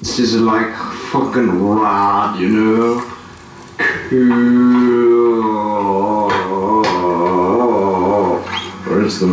This is like fucking rad, you know? Cool. Where's the